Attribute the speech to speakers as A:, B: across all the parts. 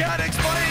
A: can't explain.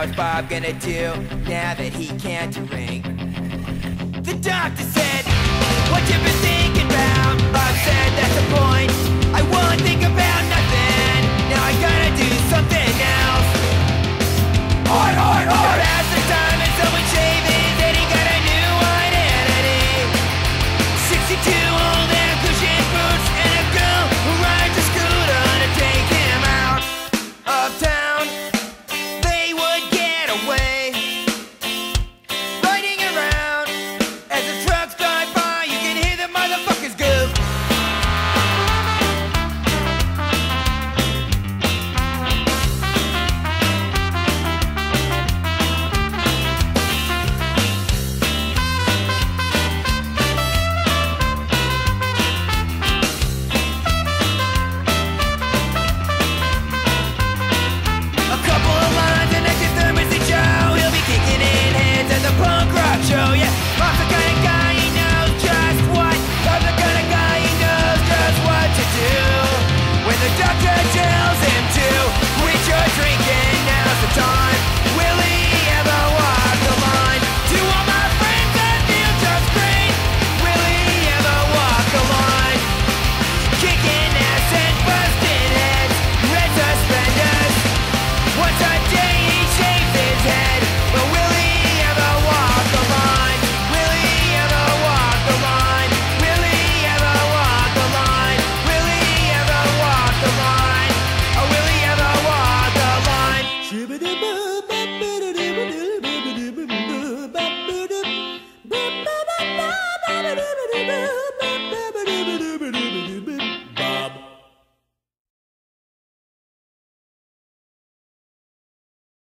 B: how's Bob gonna do now that he can't ring? The doctor said, what you been thinking about? Bob said, that's the point. I won't think about nothing. Now I gotta do something else. Oi, oi, oi!